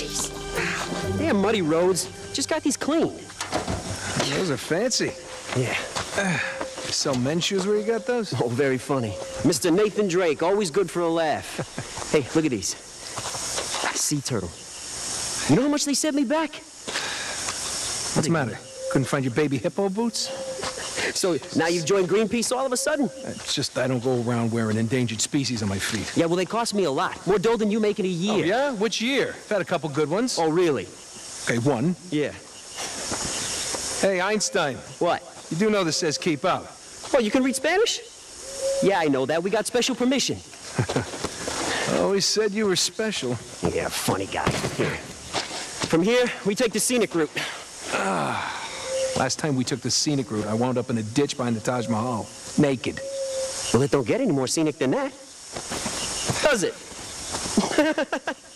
Jeez. Damn muddy roads. Just got these clean. Those are fancy. Yeah. You sell men's shoes where you got those? Oh, very funny. Mr. Nathan Drake, always good for a laugh. hey, look at these. Sea turtle. You know how much they sent me back? What's the matter? Couldn't find your baby hippo boots? So now you've joined Greenpeace all of a sudden? Uh, it's just I don't go around wearing endangered species on my feet. Yeah, well, they cost me a lot. More dough than you make in a Oh, year. yeah? Which year? I've had a couple good ones. Oh, really? Okay, one. Yeah. Hey, Einstein, What? you do know this says keep out. Oh, you can read Spanish? Yeah, I know that. We got special permission. Oh, I always said you were special. Yeah, funny guy. Here. From here, we take the scenic route. Ah. Last time we took the scenic route, I wound up in a ditch behind the Taj Mahal. Naked. Well, it don't get any more scenic than that. Does it?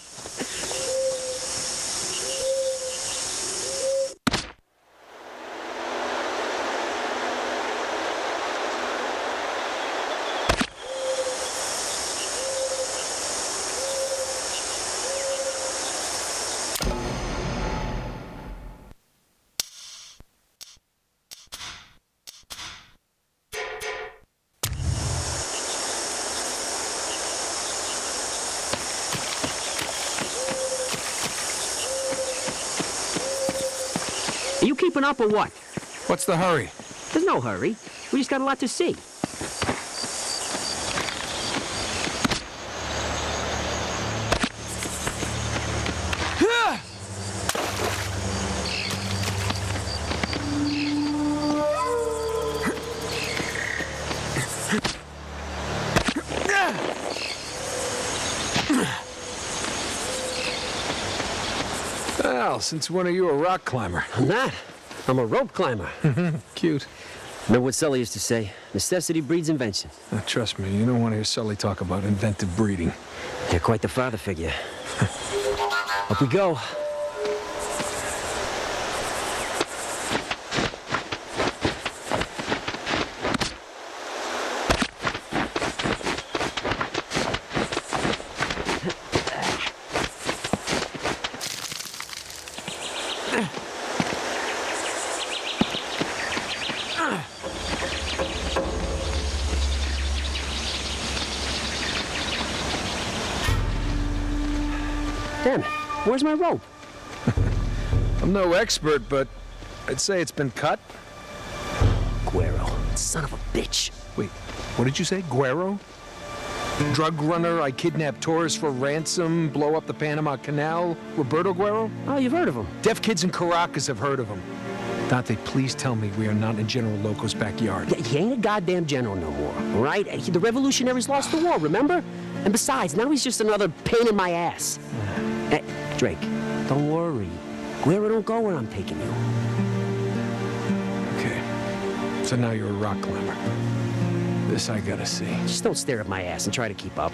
Up or what? What's the hurry? There's no hurry. We just got a lot to see. Well, since when are you a rock climber? I'm not. I'm a rope climber. Cute. Remember what Sully used to say? Necessity breeds invention. Uh, trust me, you don't want to hear Sully talk about inventive breeding. You're quite the father figure. Up we go. Damn it. Where's my rope? I'm no expert, but I'd say it's been cut. Guero. Son of a bitch. Wait, what did you say? Guero? Drug runner, I kidnap tourists for ransom, blow up the Panama Canal. Roberto Guerrero? Oh, you've heard of him. Deaf kids in Caracas have heard of him. Dante, please tell me we are not in General Loco's backyard. Yeah, he ain't a goddamn general no more, all right? He- The revolutionaries lost the war, remember? And besides, now he's just another pain in my ass. Hey, eh, Drake, don't worry. Guerrero don't go where I'm taking you. Okay. So now you're a rock climber. This I gotta see. Just don't stare at my ass and try to keep up.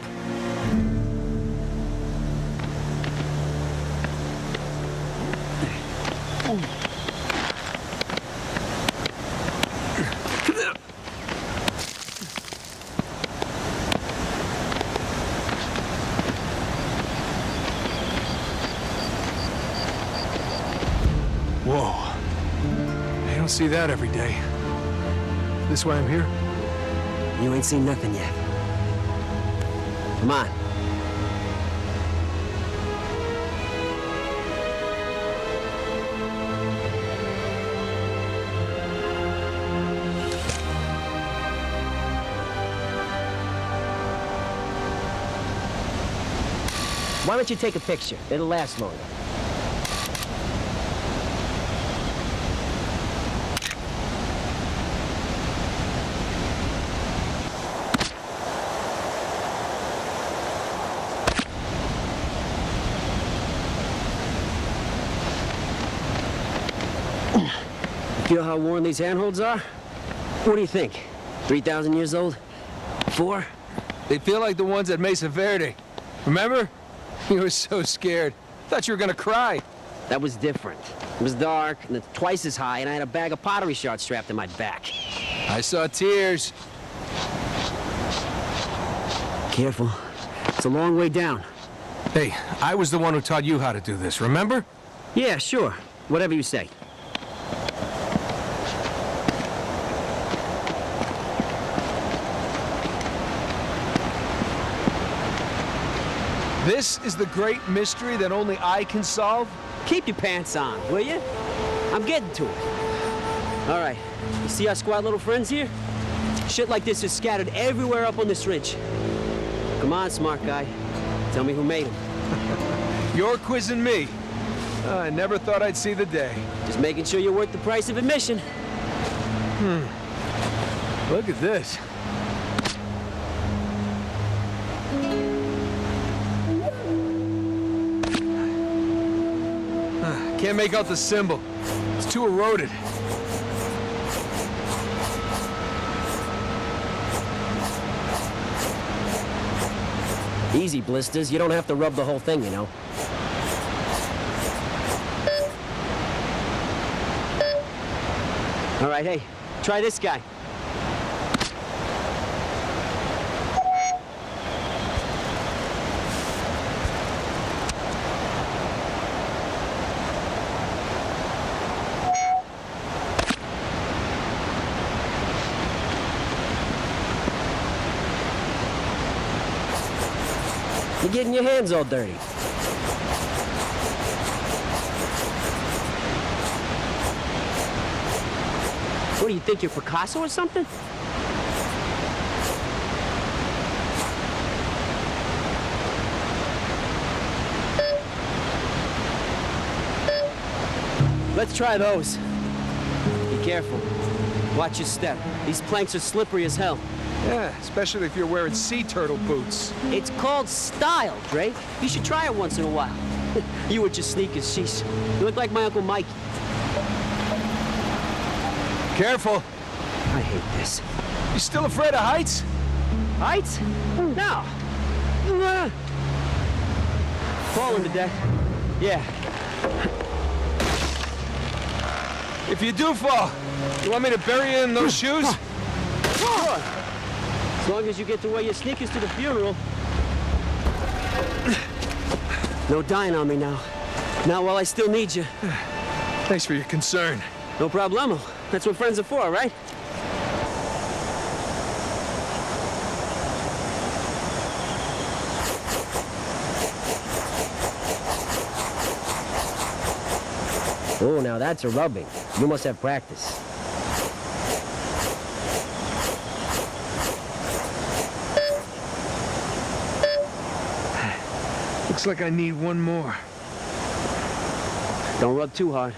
Whoa. I don't see that every day. This why I'm here? You ain't seen nothing yet. Come on. Why don't you take a picture? It'll last longer. Feel how worn these handholds are? What do you think? 3,000 years old? Four? They feel like the ones at Mesa Verde. Remember? You were so scared. Thought you were gonna cry. That was different. It was dark, and it's twice as high, and I had a bag of pottery shards strapped to my back. I saw tears. Careful. It's a long way down. Hey, I was the one who taught you how to do this, remember? Yeah, sure. Whatever you say. This is the great mystery that only I can solve? Keep your pants on, will you? I'm getting to it. All right. You see our squad little friends here? Shit like this is scattered everywhere up on this ridge. Come on, smart guy. Tell me who made them. You're quizzing me. Uh, I never thought I'd see the day. Just making sure you're worth the price of admission. Hmm. Look at this. Can't make out the symbol. It's too eroded. Easy, blisters. You don't have to rub the whole thing, you know. All right, hey, try this guy. You're getting your hands all dirty. What do you think, you're Picasso or something? Let's try those. Be careful. Watch your step. These planks are slippery as hell. Yeah, especially if you're wearing sea turtle boots. It's called style, Drake. You should try it once in a while. you with your sneakers, sheesh. You look like my Uncle Mike. Careful. I hate this. You still afraid of heights? Heights? No. Uh, Falling to death. Yeah. If you do fall, you want me to bury you in those shoes? Sure. As long as you get to wear your sneakers to the funeral. No dying on me now. Not while I still need you. Thanks for your concern. No problemo. That's what friends are for, right? Oh, now that's a rubbing. You must have practice. Looks like I need one more. Don't rub too hard.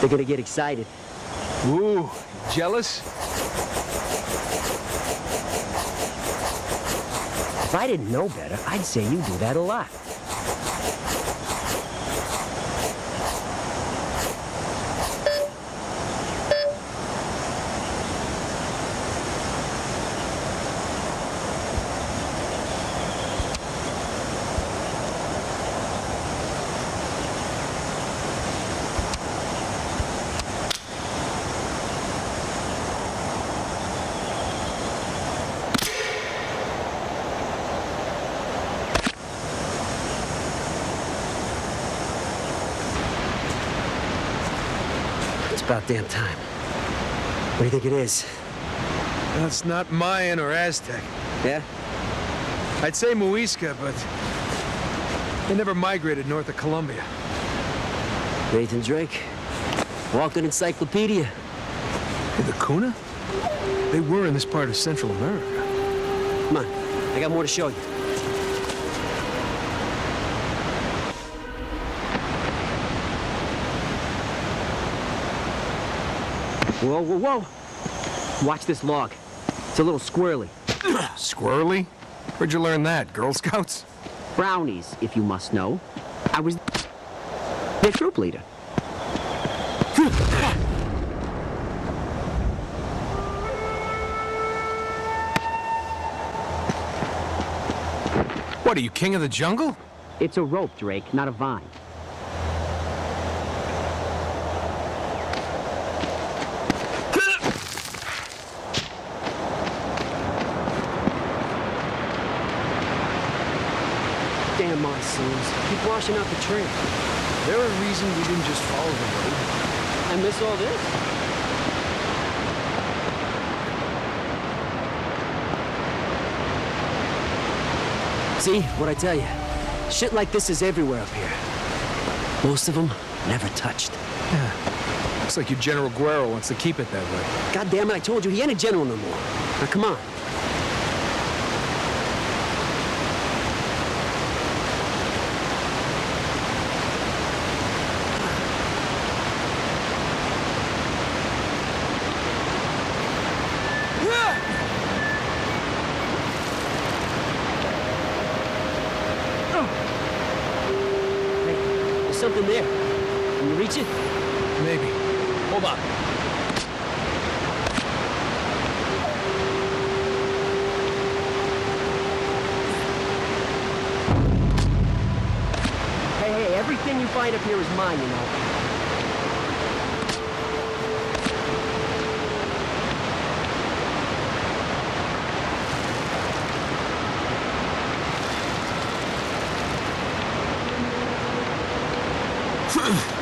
They're gonna get excited. Ooh, jealous? If I didn't know better, I'd say you do that a lot. About damn time. What do you think it is? That's not Mayan or Aztec. Yeah? I'd say Muisca, but they never migrated north of Colombia. Nathan Drake. Walking encyclopedia. Hey, the Kuna? They were in this part of Central America. Come on. I got more to show you. Whoa, whoa, whoa. Watch this log. It's a little squirrely. Squirrely? Where'd you learn that? Girl Scouts? Brownies, if you must know. I was their troop leader. What, are you king of the jungle? It's a rope, Drake, not a vine. Monsoons. Keep washing out the trail. There are reasons we didn't just follow the road? I miss all this? See, what I tell you? Shit like this is everywhere up here. Most of them never touched. Yeah. Looks like your General Guerrero wants to keep it that way. God damn it, I told you, he ain't a general no more. Now, come on. Hey, there's something there. Can you reach it? Maybe. Hold on. Hey, hey, everything you find up here is mine, you know. We're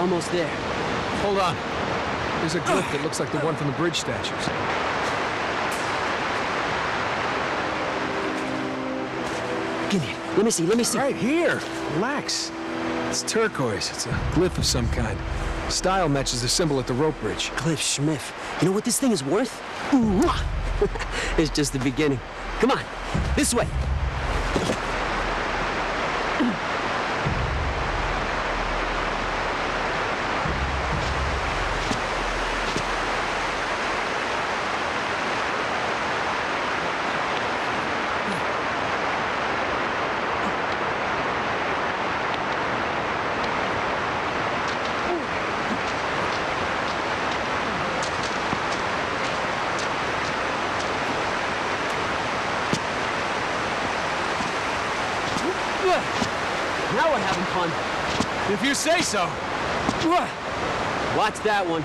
almost there. Hold on. There's a glyph that looks like the one from the bridge statues. Give me it. Let me see, let me see. Right here. Relax. It's turquoise. It's a glyph of some kind. Style matches the symbol at the rope bridge. Cliff Schmidt. You know what this thing is worth? It's just the beginning. Come on, this way. Now we're having fun. If you say so. Watch that one.